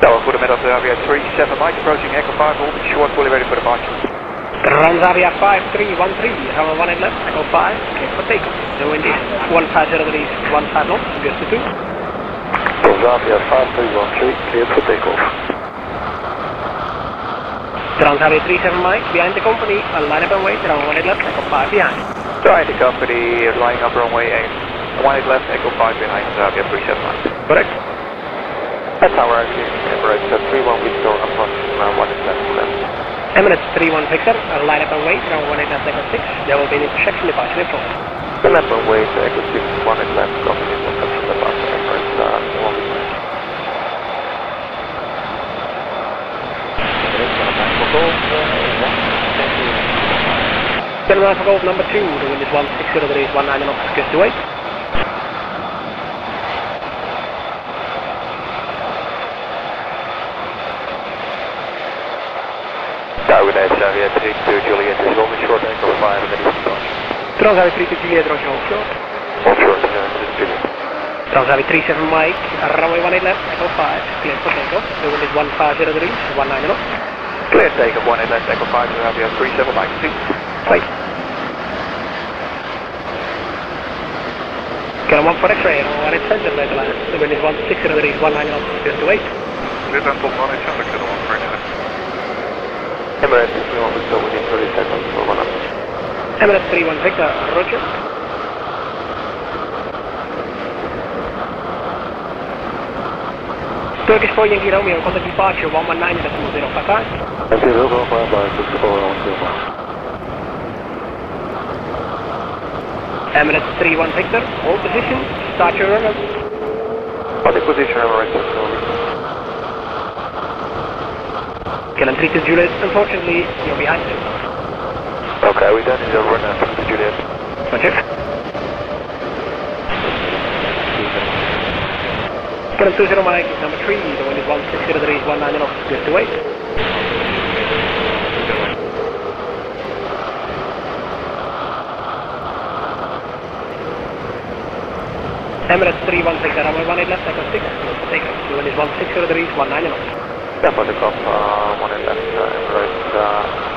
Tower, goedemiddag, Avia 37 Mike, approaching Echo 5, holding short, fully ready for departure. Transavia 5313, runway 18 left, Echo 5, clear for takeoff. The wind is 150 degrees, 15 knots, just to 2. Transavia 5313, cleared for takeoff. Transavia 37 Mike, behind the company, a line up and wait, runway 18 left, Echo 5 behind. Sorry, the company is lining up runway 8. One is left, Echo 5 behind Avia 37 Mike. Correct? At Tower, Emirates 31 Windsor, approach uh, 1 is left. Emirates 31 Victor, a line up and wait, runway 18 left, Echo 6. There will be an intersection departure in front. The left runway, Echo 6, 1 is left, company interception departure, Emirates uh, 1 is left. Turn around for golf number 2, the wind is 160 degrees, 19 knots, just to wait. Tower, Avia 32 Juliet is holding short, Echo 5, ready for departure. Transavia 32 Juliet, Roger, hold short. Offshore, uh, Juliet. Transavia 37 Mike, runway 18 left, Echo 5, clear for takeoff. The wind is 150 degrees, 19 knots. Clear takeoff, 1 is left, Echo 5 to Avia 37 Mike, 2. Wait. Get one for X-ray, runway 18 center by the line. The wind is 160 degrees, 19 knots, just to wait. Dit is top 1 is center, get on for Emirates 31 Windsor, within 30 seconds for 1 up. Emirates 31 Victor, Roger. Turkish 4 Yankee Romeo, contact departure 119 decimal 055. And zero, go for by 64 on zero. Emirates 31 Victor, hold position, start your run. Body position, Emirates 31 Killen 32 Juliet, unfortunately, you're behind him. Okay, we over now, to Juliet. Roger. Killen 20 Mike, number 3, the wind is 160 degrees, 19 knots, just to wait. Emirates 31 Victor, runway 18 left, echo 6, take. The wind is 160 degrees, 19 knots. Yeah, for the cop, uh, 1 and left, uh, Emirates, uh, 31 Windsor.